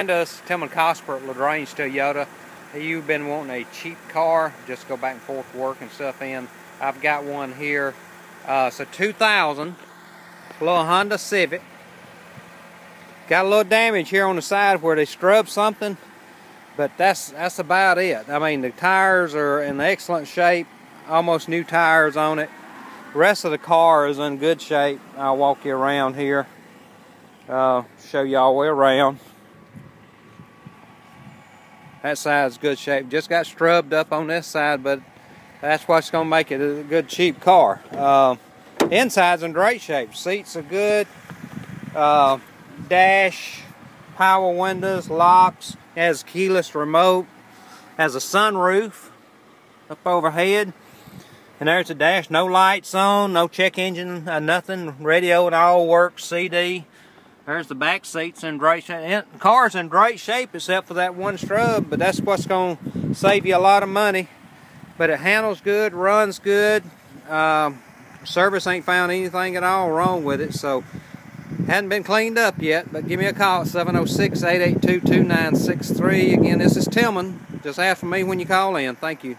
And us, Tilmon Cosper at LaGrange Toyota. You've been wanting a cheap car, just go back and forth work and stuff in. I've got one here. Uh, it's a 2000, little Honda Civic. Got a little damage here on the side where they scrubbed something, but that's that's about it. I mean, the tires are in excellent shape, almost new tires on it. Rest of the car is in good shape. I'll walk you around here, uh, show you all the way around. That side's good shape. Just got scrubbed up on this side, but that's what's going to make it a good, cheap car. Uh, inside's in great shape. Seats are good. Uh, dash, power windows, locks. Has keyless remote. Has a sunroof up overhead. And there's the dash. No lights on. No check engine. Uh, nothing. Radio and all works. CD. There's the back seats in great shape. The car's in great shape except for that one strub, but that's what's going to save you a lot of money. But it handles good, runs good. Um, service ain't found anything at all wrong with it, so hadn't been cleaned up yet. But give me a call at 706-882-2963. Again, this is Tilmon. Just ask for me when you call in. Thank you.